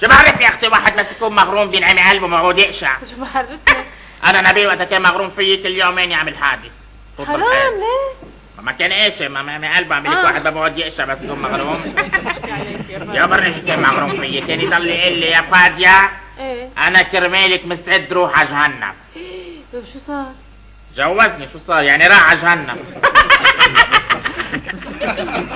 شو بعرف يا أختي واحد بس يكون مغروم بينعمي قلبه معود يقشع. شو بعرفني أنا نبيل وقت كان مغروم فيي كل يومين يعمل حادث حرام ليه؟ ما كان إيش ما قلبه عم لك آه. واحد ما بقعد يقشع بس يكون مغروم. عليك يا برني شو كان مغروم فيي يعني كان يضل يقول لي يا فادية إيه. أنا كرمالك مستعد روح على جهنم. طيب شو صار؟ جوزني شو صار؟ يعني راح على جهنم.